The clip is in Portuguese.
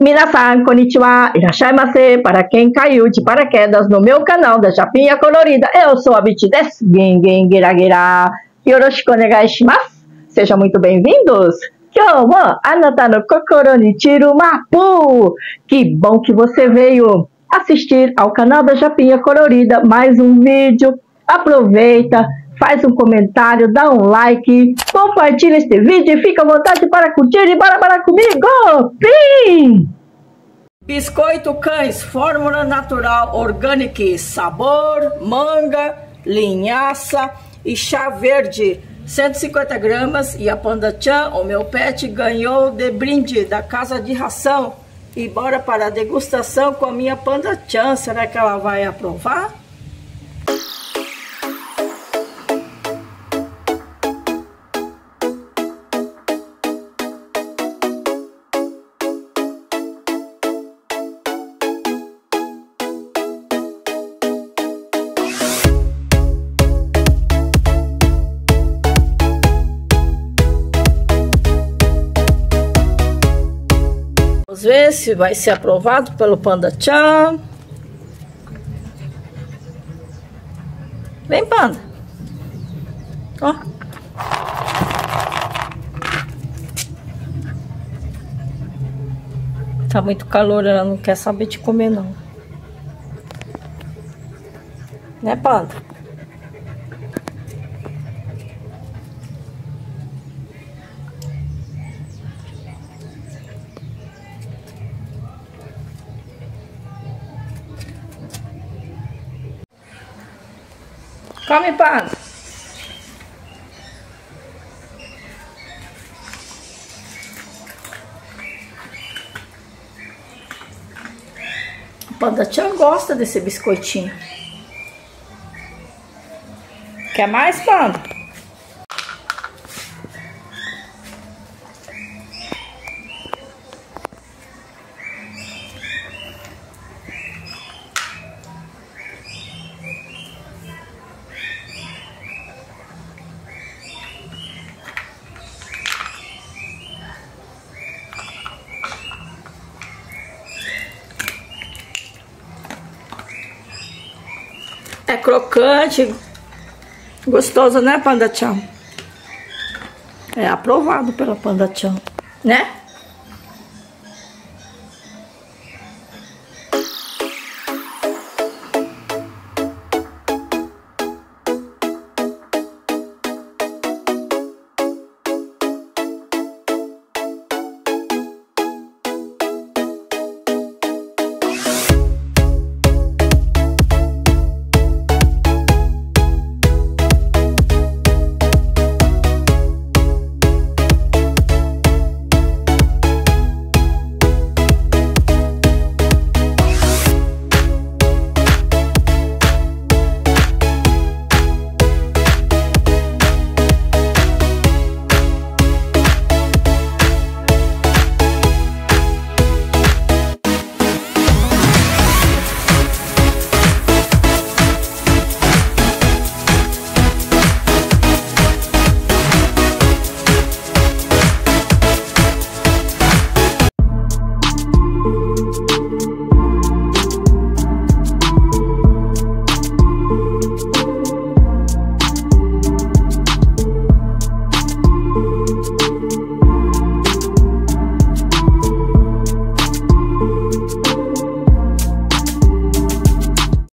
Minasan, konnichiwa, irashaimase, para quem caiu de paraquedas no meu canal da Japinha Colorida, eu sou a Biti desu, gengen geragira, yoroshiku onegai sejam muito bem-vindos, Kyou anata no kokoro ni chiru mapu, que bom que você veio assistir ao canal da Japinha Colorida, mais um vídeo, aproveita, faz um comentário, dá um like, compartilha este vídeo e fica à vontade para curtir e para para comigo. Fim! Biscoito Cães, fórmula natural orgânica, sabor, manga, linhaça e chá verde. 150 gramas e a Panda Chan, o meu pet, ganhou de brinde da casa de ração. E bora para a degustação com a minha Panda Chan. Será que ela vai aprovar? Vamos ver se vai ser aprovado pelo Panda Chan. Vem, Panda. Ó. Tá muito calor, ela não quer saber de comer, não. Né, Panda? Come, Panda. O Panda Chan gosta desse biscoitinho. Quer mais, Panda? É crocante, gostoso, né, Panda Chan? É aprovado pela Panda Chan, né?